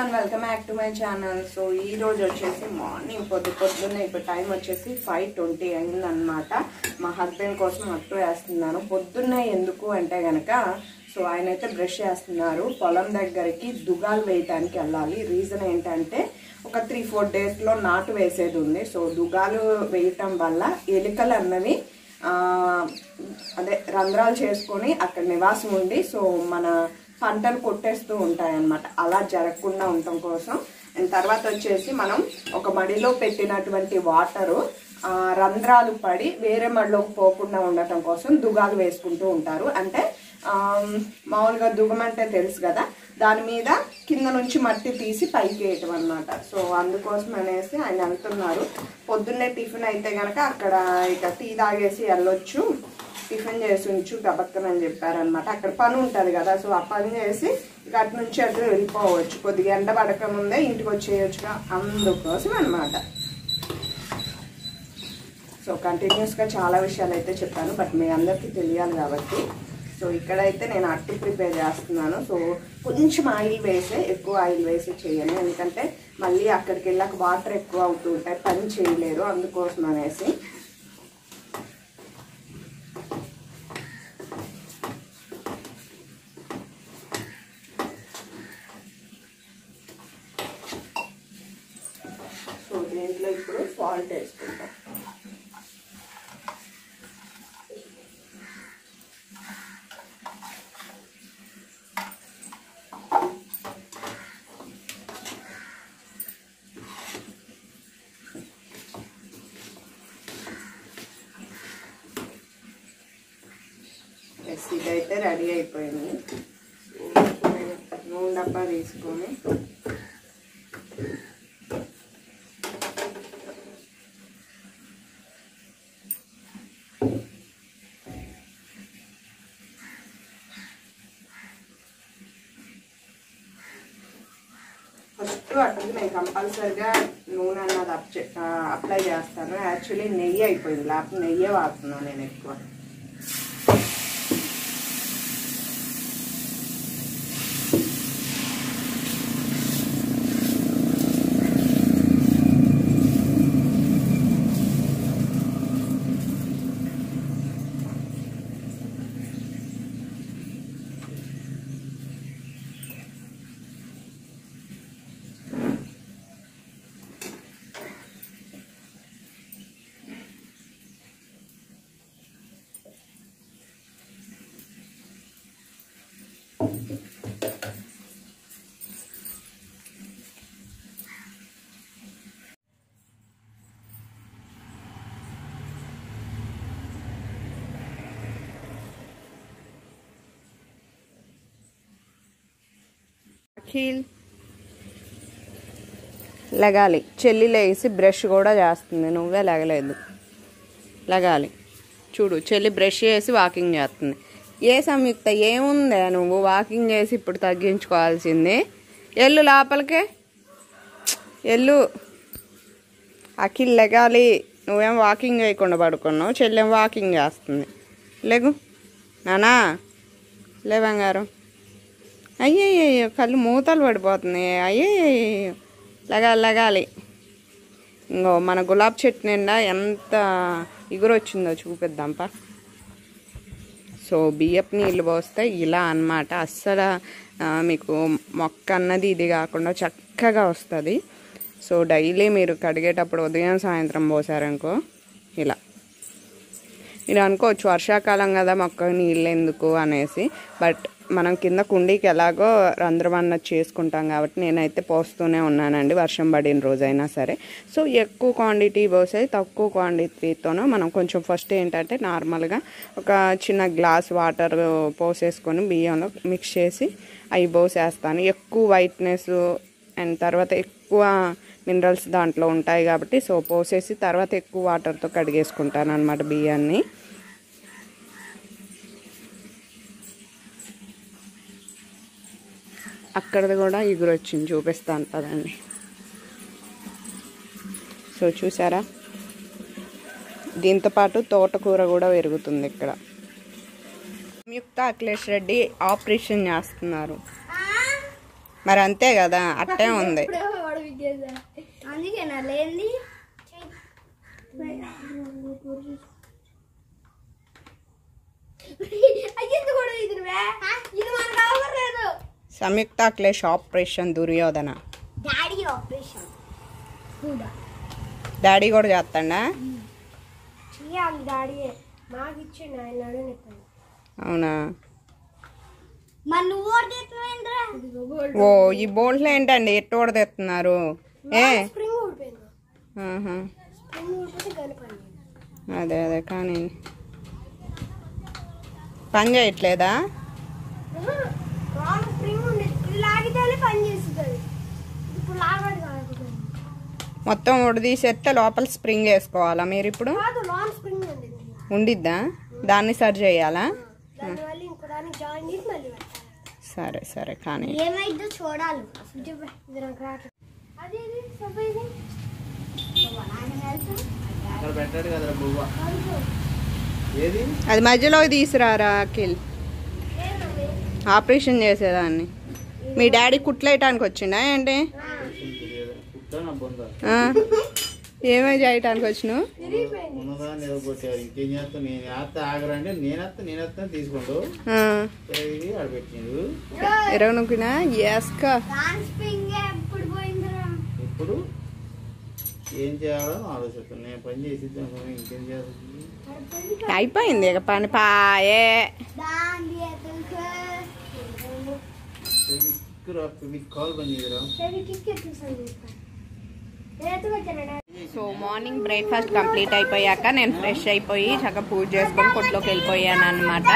One welcome back to my channel so ఈ రోజు వచ్చేసి మార్నింగ్ పొద్దు పొద్దున్న ఇప్పుడు టైం వచ్చేసి ఫైవ్ ట్వంటీ అయిందనమాట మా హస్బెండ్ కోసం అట్టు వేస్తున్నాను. పొద్దున్నే ఎందుకు అంటే కనుక సో ఆయన అయితే బ్రష్ చేస్తున్నారు. పొలం దగ్గరికి దుగాలు వేయటానికి వెళ్ళాలి. రీజన్ ఏంటంటే ఒక త్రీ ఫోర్ డేస్లో నాటు వేసేది ఉంది. సో దుగాలు వేయటం వల్ల ఎలుకలు అన్నవి అదే రంధ్రాలు చేసుకొని అక్కడ నివాసం ఉండి సో మన పంటలు కొట్టేస్తూ ఉంటాయన్నమాట. అలా జరగకుండా ఉండటం కోసం. అండ్ తర్వాత వచ్చేసి మనం ఒక మడిలో పెట్టినటువంటి వాటరు రంధ్రాలు పడి వేరే మడిలోకి పోకుండా ఉండటం కోసం దుగాలు వేసుకుంటూ ఉంటారు. అంటే మామూలుగా దుగం అంటే తెలుసు కదా దాని మీద కింద నుంచి మట్టి తీసి పైకి వేయటం అనమాట సో అందుకోసం అనేసి ఆయన వెళ్తున్నారు పొద్దున్నే టిఫిన్ అయితే కనుక అక్కడ ఇక టీ తాగేసి వెళ్ళొచ్చు. టిఫిన్ చేసి ఉంచు గబక్కనని చెప్పారనమాట అక్కడ పని ఉంటుంది కదా సో ఆ పని చేసి ఇక అటు నుంచి అటు వెళ్ళిపోవచ్చు. కొద్దిగా ఎండ పడకముందే ఇంటికి వచ్చేయచ్చుగా అందుకోసం అనమాట సో కంటిన్యూస్గా చాలా విషయాలు అయితే చెప్పాను బట్ మీ అందరికీ తెలియాలి కాబట్టి. సో ఇక్కడైతే నేను అట్టు ప్రిపేర్ చేస్తున్నాను. సో కొంచెం ఆయిల్ వేసే ఎక్కువ ఆయిల్ వేసి చేయను. ఎందుకంటే మళ్ళీ అక్కడికి వెళ్ళాక వాటర్ ఎక్కువ అవుతూ ఉంటాయి పని చేయలేరు అందుకోసం అనేసి సో దీంట్లో ఇప్పుడు సాల్ట్ వేసుకుంటాం ఎస్ ఇదైతే రెడీ అయిపోయింది. నూనె డబ్బా తీసుకొని. ఫస్ట్ అటుకు నేను కంపల్సరిగా నూనె అన్నది అప్ చే- అప్లై చేస్తాను. యాక్చువల్లీ నెయ్యి అయిపోయింది. లేకపోతే నెయ్యే వాడుతున్నాను నేను ఎక్కువ. అఖిల్ లగాలి. చెల్లి లేసి బ్రష్ కూడా చేస్తుంది. నువ్వే లగలేదు. లగాలి. చూడు చెల్లి బ్రష్ చేసి వాకింగ్ చేస్తుంది. ఏ సంయుక్త ఏముందే నువ్వు? వాకింగ్ చేసి ఇప్పుడు తగ్గించుకోవాల్సింది. ఎల్లు లోపలికే. ఎల్లు. అఖిల్ లెగాలి. నువ్వేం వాకింగ్ చేయకుండా పడుకున్నావు? చెల్లెం వాకింగ్ చేస్తుంది. లేగు. నానా. లేవంగారు అయ్యయ్యో కళ్ళు మూతలు పడిపోతున్నాయి. అయ్యయ్యో లగాలి లగాలి. ఇంకో మన గులాబ్ చెట్టు నిండా ఎంత ఇగురొచ్చిందో చూపిద్దాంపా సో బియ్యపు నీళ్ళు పోస్తే ఇలా అన్నమాట. అస్సలు మీకు మొక్క అన్నది ఇది కాకుండా చక్కగా వస్తుంది. సో డైలీ మీరు కడిగేటప్పుడు ఉదయం సాయంత్రం పోసారనుకో ఇలా. మీరు అనుకోవచ్చు వర్షాకాలం కదా మొక్క నీళ్ళు ఎందుకు అనేసి బట్ మనం కింద కుండీకి ఎలాగో రంధ్రం అన్నది చేసుకుంటాం కాబట్టి నేనైతే పోస్తూనే ఉన్నానండి వర్షం పడిన రోజైనా సరే. సో ఎక్కువ క్వాంటిటీ పోసేది తక్కువ క్వాంటిటీతోనూ మనం కొంచెం ఫస్ట్ ఏంటంటే నార్మల్గా ఒక చిన్న గ్లాస్ వాటర్ పోసేసుకొని బియ్యంలో మిక్స్ చేసి అవి పోసేస్తాను ఎక్కువ వైట్నెస్ అండ్ తర్వాత ఎక్కువ మినరల్స్ దాంట్లో ఉంటాయి కాబట్టి సో పోసేసి తర్వాత ఎక్కువ వాటర్తో కడిగేసుకుంటాను అనమాట బియ్యాన్ని. అక్కడది కూడా ఇగురు వచ్చింది చూపిస్తాను పదండి. సో చూసారా? దీంతో పాటు తోటకూర కూడా పెరుగుతుంది ఇక్కడ. సంయుక్త అఖిలేష్ రెడ్డి ఆపరేషన్ చేస్తున్నారు. మరి అంతే కదా అట్టే ఉంది. అందుకేనా లేని అయ్యింది కూడా ఇది నువ్వే ఇది మనకు అవ్వలేదు Samyuktha clash operation Duryodhana. Daddy operation కూడా డాడీ కూడా చేస్తాడా? అవునా? ఓ ఈ బోల్ట్లు ఏంటండి? ఎట్టు కూడా తెస్తున్నారు ఏ? అదే అదే కానీ పని చేయట్లేదా? రాంగ్ స్ప్రింగ్ ఉండేది ఇది లాగితేనే పని చేస్తుంది. ఇప్పుడు లాగదు కాదు మొత్తం ఉడదీసేస్తే లోపల స్ప్రింగ్ వేసుకోవాలా మీరు ఇప్పుడు? కాదు లాంగ్ స్ప్రింగ్ ఉండేది ఉండిద్దా? దాన్ని సరి చేయాలా? దానివల్ల ఇంకో దానికి జాయిన్ చేసి మళ్ళీ పెట్టాలి. సరే సరే కానీ ఏమైందో చూడాలి. అది మధ్యలో తీసురారా అఖిల్? ఆపరేషన్ చేసేదాన్ని. మీ డాడీ కుట్లేయటానికి వచ్చిండా ఏంటి? కుట్టా నా బొంద ఆ? ఏమై చేయటానికి ఎరగ నొక్కినా? ఎస్కా ఇప్పుడు ఏం చేయాలో ఆలోచిస్తాను నేను పని చేసిద్దాం ఇంకేం చేయాలి? అయిపోయింది ఇక పని. పాయే. సో మార్నింగ్ బ్రేక్ఫాస్ట్ కంప్లీట్ అయిపోయాక నేను ఫ్రెష్ అయిపోయి చక్కగా పూజ చేసుకొని కొట్లోకి వెళ్ళిపోయాను అనమాట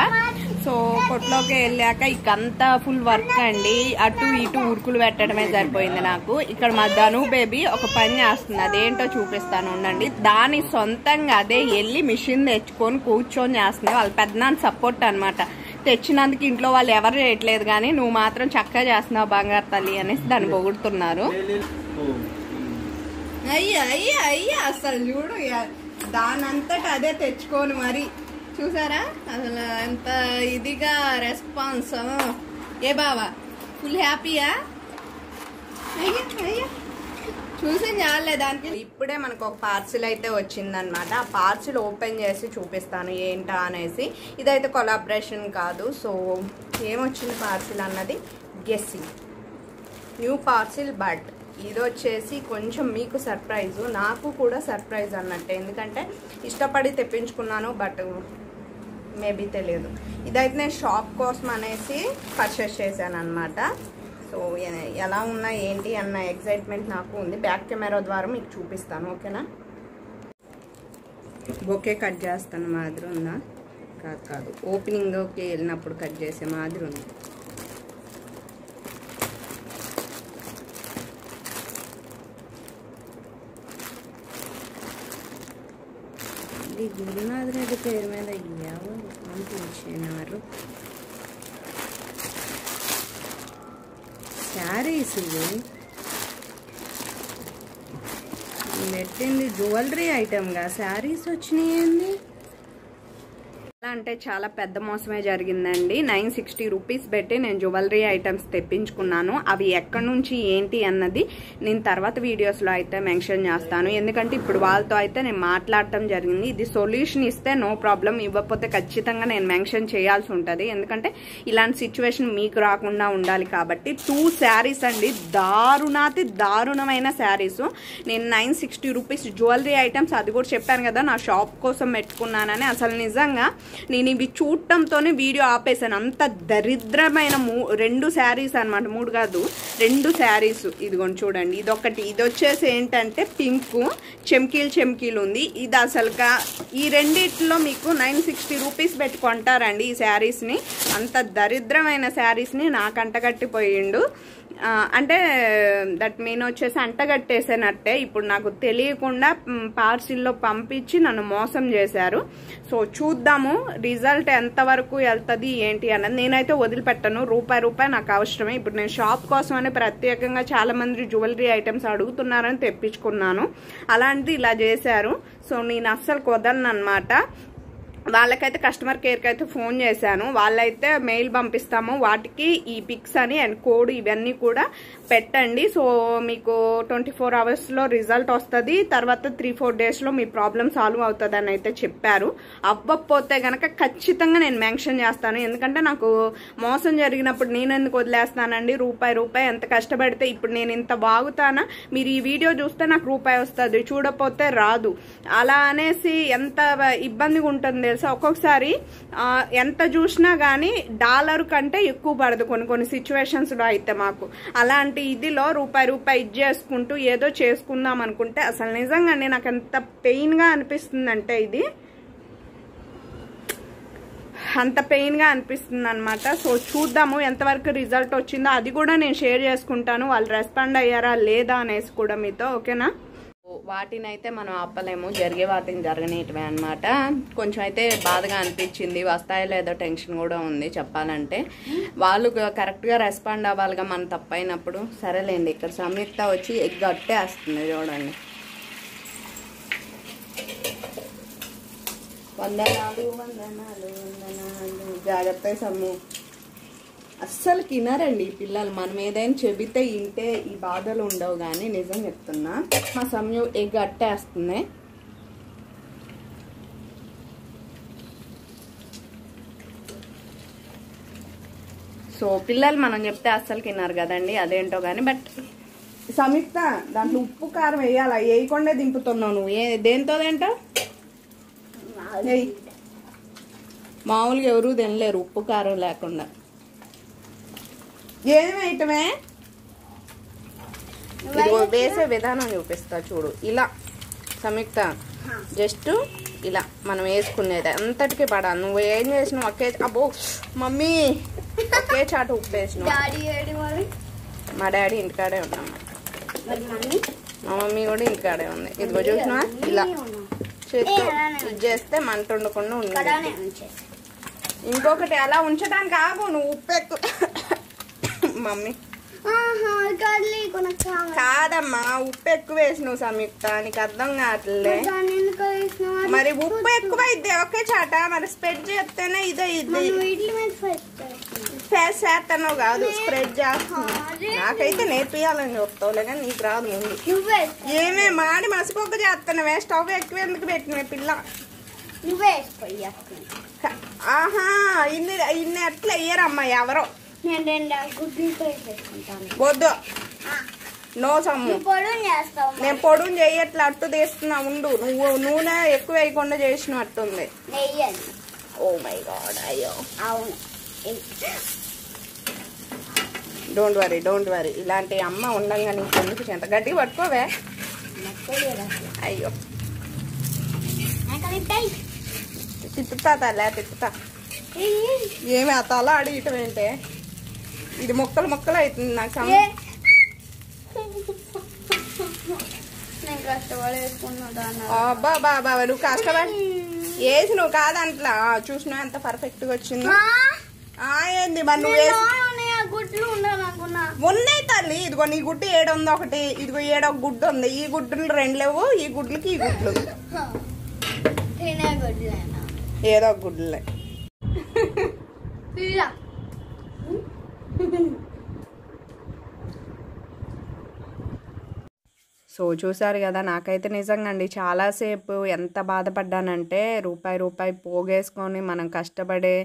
సో కొట్లోకి వెళ్ళాక ఇకంతా ఫుల్ వర్క్ అండి అటు ఇటు ఉరుకులు పెట్టడమే సరిపోయింది నాకు ఇక్కడ మా ధను బేబీ ఒక పని చేస్తుంది అదేంటో చూపిస్తాను ఉండండి దాని సొంతంగా అదే వెళ్ళి మిషన్ తెచ్చుకొని కూర్చొని చేస్తుంది వాళ్ళ పెద్దనాన్న సపోర్ట్ అన్నమాట తెచ్చినందుకు ఇంట్లో వాళ్ళు ఎవరు చేయట్లేదు కానీ నువ్వు మాత్రం చక్కగా చేస్తున్నావు బంగారు తల్లి అనేసి దాన్ని పొగుడుతున్నారు. అయ్యా అయ్యా అయ్యా అసలు చూడు దానంతట అదే తెచ్చుకోను మరి. చూసారా? అసలు ఎంత ఇదిగా రెస్పాన్స్ ఏ బావా ఫుల్ హ్యాపీయా అయ్యా అయ్యా. చూసి చాలే దానికి. ఇప్పుడే మనకు ఒక పార్సిల్ అయితే వచ్చిందనమాట ఆ పార్సిల్ ఓపెన్ చేసి చూపిస్తాను ఏంటా అనేసి. ఇదైతే కొలాబరేషన్ కాదు. సో ఏమొచ్చింది పార్సిల్ అన్నది? గెస్సింగ్. New parcel but. ఇది వచ్చేసి కొంచెం మీకు సర్ప్రైజ్. నాకు కూడా సర్ప్రైజ్ అన్నట్టే. ఎందుకంటే ఇష్టపడి తెప్పించుకున్నాను బట్ మేబీ తెలియదు ఇదైతే నేను షాప్ కోసం అనేసి పర్చేస్ చేశాను అనమాట సో ఎలా ఉన్నా ఏంటి అన్న ఎక్సైట్మెంట్ నాకు ఉంది. బ్యాక్ కెమెరా ద్వారా మీకు చూపిస్తాను ఓకేనా? బొకే కట్ చేస్తాను మాదిరి ఉందా? కాదు కాదు. ఓపెనింగ్కి వెళ్ళినప్పుడు కట్ చేసే మాదిరి ఉంది. ఇది గురునాథ్ రెడ్డి పేరు మీద ఎవరు పంపించినారు శారీస్ ఇవి పెట్టింది జ్యువెలరీ ఐటమ్గా శారీస్ వచ్చినాయండి? అంటే చాలా పెద్ద మోసమే జరిగిందండి. నైన్ సిక్స్టీ రూపీస్ పెట్టి నేను జ్యువెలరీ ఐటమ్స్ తెప్పించుకున్నాను. అవి ఎక్కడి నుంచి ఏంటి అన్నది నేను తర్వాత వీడియోస్లో అయితే మెన్షన్ చేస్తాను. ఎందుకంటే ఇప్పుడు వాళ్ళతో అయితే నేను మాట్లాడటం జరిగింది. ఇది సొల్యూషన్ ఇస్తే నో ప్రాబ్లం ఇవ్వకపోతే ఖచ్చితంగా నేను మెన్షన్ చేయాల్సి ఉంటుంది. ఎందుకంటే ఇలాంటి సిచ్యువేషన్ మీకు రాకుండా ఉండాలి కాబట్టి టూ శారీస్ అండి. దారుణాతి దారుణమైన శారీస్. నేను nine sixty rupees jewellery items అది కూడా చెప్పాను కదా నా షాప్ కోసం పెట్టుకున్నానని. అసలు నిజంగా నేను ఇవి చూడటంతోనే వీడియో ఆపేసాను అంత దరిద్రమైన మూ రెండు శారీస్ అన్నమాట. మూడు కాదు రెండు శారీస్ ఇదిగోండి చూడండి. ఇదొకటి. ఇది వచ్చేసి ఏంటంటే పింక్. చెమ్కీలు చెమ్కీలు ఉంది. ఇది అసలుగా ఈ రెండిట్లో మీకు నైన్ సిక్స్టీ రూపీస్ పెట్టి కొంటారండి ఈ శారీస్ని. అంత దరిద్రమైన శారీస్ని నాకు అంటగట్టిపోయిండు అంటే దట్ మీన్ వచ్చేసి అంటగట్టేసానట్టే ఇప్పుడు నాకు తెలియకుండా పార్సిల్లో పంపించి నన్ను మోసం చేశారు. సో చూద్దాము రిజల్ట్ ఎంతవరకు వెళ్తుంది ఏంటి అన్నది నేనైతే వదిలిపెట్టను. రూపాయి రూపాయి నాకు అవసరమే. ఇప్పుడు నేను షాప్ కోసమని ప్రత్యేకంగా చాలా మంది జ్యువెలరీ ఐటమ్స్ అడుగుతున్నారని తెప్పించుకున్నాను. అలాంటిది ఇలా చేశారు. సో నేను అస్సలు కుదరను అనమాట వాళ్ళకైతే కస్టమర్ కేర్కి అయితే ఫోన్ చేశాను. వాళ్ళైతే మెయిల్ పంపిస్తాము. వాటికి ఈ పిక్స్ అని అండ్ కోడ్ ఇవన్నీ కూడా పెట్టండి. సో మీకు ట్వంటీ ఫోర్ అవర్స్లో రిజల్ట్ వస్తుంది. తర్వాత త్రీ ఫోర్ డేస్లో మీ ప్రాబ్లమ్ సాల్వ్ అవుతుంది అని అయితే చెప్పారు. అవ్వకపోతే కనుక ఖచ్చితంగా నేను మెన్షన్ చేస్తాను. ఎందుకంటే నాకు మోసం జరిగినప్పుడు నేను ఎందుకు వదిలేస్తానండి? రూపాయి రూపాయి ఎంత కష్టపడితే ఇప్పుడు నేను ఇంత బాగుతానా మీరు ఈ వీడియో చూస్తే నాకు రూపాయి వస్తుంది. చూడకపోతే రాదు. అలా అనేసి ఎంత ఇబ్బందిగా ఉంటుంది తెలుసా? ఒక్కొక్కసారి ఎంత చూసినా కానీ డాలర్ కంటే ఎక్కువ పడదు కొన్ని కొన్ని సిచ్యువేషన్స్లో అయితే మాకు. అలాంటి ఇదిలో రూపాయి రూపాయి ఇది చేసుకుంటూ ఏదో చేసుకుందాం అనుకుంటే అసలు నిజంగానే నాకు ఎంత పెయిన్గా అనిపిస్తుందంటే ఇది. అంత పెయిన్గా అనిపిస్తుంది అనమాట సో చూద్దాము ఎంతవరకు రిజల్ట్ వచ్చిందో. అది కూడా నేను షేర్ చేసుకుంటాను. వాళ్ళు రెస్పాండ్ అయ్యారా లేదా అనేసి కూడా మీతో ఓకేనా వాటిని అయితే మనం ఆపలేము. జరిగే వాటిని జరగనేటివే అనమాట కొంచెం అయితే బాధగా అనిపించింది. వస్తాయో లేదో టెన్షన్ కూడా ఉంది చెప్పాలంటే. వాళ్ళు కరెక్ట్గా రెస్పాండ్ అవ్వాలిగా మనం తప్పైనప్పుడు. సరేలేండి ఇక్కడ సంయుక్త వచ్చి ఎగ్ అట్టేస్తుంది చూడండి. వందనాలు వందనాలు వందనాలు. జాగ్రత్త సమ్ము. అస్సలు తినరండి ఈ పిల్లలు. మనం ఏదైనా చెబితే ఇంటే ఈ బాధలు ఉండవు కానీ నిజం చెప్తున్నా. మా సమయం ఎగ్ అట్టేస్తుంది సో పిల్లలు మనం చెప్తే అస్సలు తిన్నారు కదండి అదేంటో కానీ బట్ సంయుక్త దాంట్లో ఉప్పు కారం వేయాలా? వేయకుండా దింపుతున్నావు నువ్వు. ఏ దేంతో ఏయ్. మామూలుగా ఎవరు తినలేరు ఉప్పు కారం లేకుండా. ఇదిగో వేసే విధానం చూపిస్తా చూడు. ఇలా సంయుక్త. జస్ట్ ఇలా మనం వేసుకునేది. అంతటికి పడా. నువ్వు ఏం చేసినావు? ఒకే అబ్బో మమ్మీ ఒకే చాట ఉప్పు వేసినావు. మా డాడీ ఇంటికాడే ఉన్నాం మా మమ్మీ కూడా ఇంటికాడే ఉంది. ఇదిగో చూసినా ఇలా. చేస్తూ ఇది చేస్తే మంట ఉండకుండా ఉంది ఇంకొకటి అలా ఉంచడానికి ఆగు నువ్వు ఉప్పు ఎక్కువ. మమ్మీ. కాదమ్మా ఉప్పు ఎక్కువ వేసినావు సంయుక్త నీకు అర్థం కావట్లే. మరి ఉప్పు ఎక్కువ అయితే ఒకే చాట మరి స్ప్రెడ్ చేస్తేనే ఇదే ఇది ఫేస్ చేస్తానో కాదు స్ప్రెడ్ చేస్తున్నా. నాకైతే నేర్పియాలని చెప్తావులే కానీ నీకు రాదు ముందు ఏమే మాడి మసిపోక చేస్తున్నావే స్టవ్ ఎక్కువ ఎందుకు పెట్టినవే పిల్ల? నువ్వే ఆహా ఇన్ని ఇన్ని అట్లా వేయరమ్మా ఎవరో. నేను రెండు వద్దు. నో సమ్ము. నేను పొడుగు చేయట్లా అట్టు తీస్తున్నా ఉండు. నువ్వు నూనె ఎక్కువ వేయకుండా చేసినట్టుంది నెయ్యండి ఓ మై గాడ్ అయ్యో. అవును. Don't worry don't worry. ఇలాంటి అమ్మ ఉండంగా నీకు ఎందుకు? చెంత గట్టిగా పట్టుకోవే? అయ్యో. తిప్పుతా తల్లే తిప్పుతా. ఏమి ఆ తల అడిగటం ఏంటే? ఇది మొక్కలు మొక్కలు అవుతుంది నాకు అబ్బా బాబా నువ్వు కష్టపడి వేసి నువ్వు కాదంట్లా చూసినా ఎంత పర్ఫెక్ట్గా వచ్చింది? ఆ ఏంది మరి నువ్వు ఉన్నాయి తల్లి. ఇదిగో నీ గుడ్డు ఏడు ఉంది ఒకటి. ఇదిగో ఏడో గుడ్డు ఉంది. ఈ గుడ్డులు రెండు లేవు ఈ గుడ్లకి ఈ గుడ్లు ఏదో ఒక గుడ్లే పిల్ల సో చూసారు కదా నాకైతే నిజంగా అండి చాలాసేపు ఎంత బాధపడ్డానంటే రూపాయి రూపాయి పోగేసుకొని మనం కష్టపడే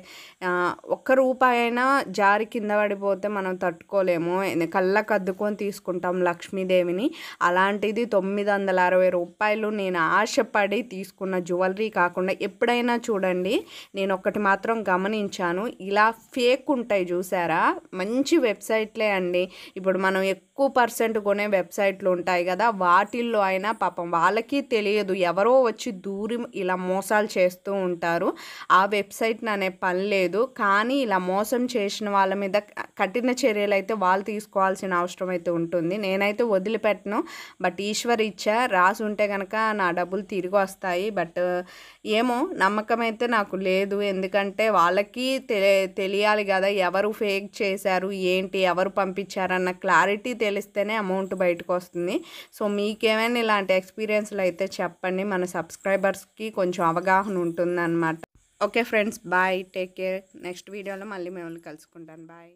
ఒక్క రూపాయి అయినా జారి కింద పడిపోతే మనం తట్టుకోలేము. కళ్ళకు అద్దుకొని తీసుకుంటాం లక్ష్మీదేవిని. అలాంటిది తొమ్మిది వందల అరవై రూపాయలు నేను ఆశపడి తీసుకున్న జ్యువెలరీ కాకుండా ఎప్పుడైనా చూడండి నేను ఒకటి మాత్రం గమనించాను. ఇలా ఫేక్ ఉంటాయి చూసారా మంచి వెబ్సైట్లే అండి. ఇప్పుడు మనం ఎక్కువ పర్సెంట్ కొనే వెబ్సైట్లు ఉంటాయి కదా వాటిల్లో అయినా పాపం వాళ్ళకి తెలియదు. ఎవరో వచ్చి దూరి ఇలా మోసాలు చేస్తూ ఉంటారు. ఆ వెబ్సైట్ అనే పని లేదు. కానీ ఇలా మోసం చేసిన వాళ్ళ మీద కఠిన చర్యలు అయితే వాళ్ళు తీసుకోవాల్సిన అవసరం అయితే ఉంటుంది. నేనైతే వదిలిపెట్టను. బట్ ఈశ్వర్ ఇచ్చా. రాసి ఉంటే కనుక నా డబ్బులు తిరిగి వస్తాయి. బట్ ఏమో నమ్మకం అయితే నాకు లేదు. ఎందుకంటే వాళ్ళకి తెలియాలి కదా ఎవరు ఫేక్ చేశారు ఏంటి ఎవరు పంపించారన్న క్లారిటీ తెలిస్తేనే అమౌంట్ బయటకు వస్తుంది సో మీకేమైనా ఇలాంటి ఎక్స్పీరియన్స్లు అయితే చెప్పండి. మన సబ్స్క్రైబర్స్కి కొంచెం అవగాహన ఉంటుందన్నమాట. Okay friends bye take care. Next వీడియోలో మళ్ళీ మిమ్మల్ని కలుసుకుంటాను. బాయ్.